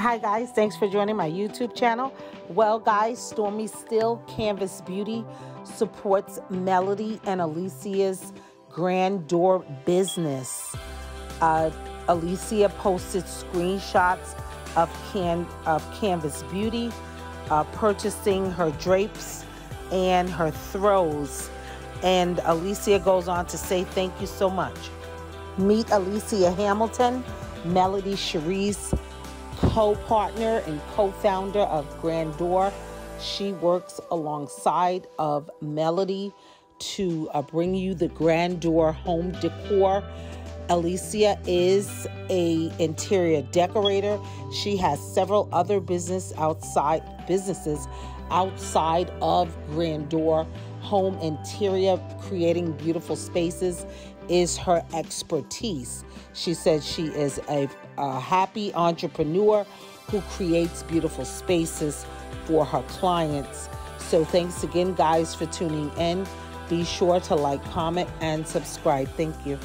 Hi guys, thanks for joining my YouTube channel. Well guys, Stormi Steele Canvas Beauty supports Melody and Alicia's Grandeur business. Uh, Alicia posted screenshots of, can, of Canvas Beauty uh, purchasing her drapes and her throws. And Alicia goes on to say thank you so much. Meet Alicia Hamilton, Melody Shari, co-partner and co-founder of Grandeur. She works alongside of Melody to uh, bring you the Grandeur home decor. Alicia is a interior decorator. She has several other business outside businesses outside of Grandeur. Home interior, creating beautiful spaces is her expertise. She said she is a, a happy entrepreneur who creates beautiful spaces for her clients. So thanks again, guys, for tuning in. Be sure to like, comment, and subscribe. Thank you.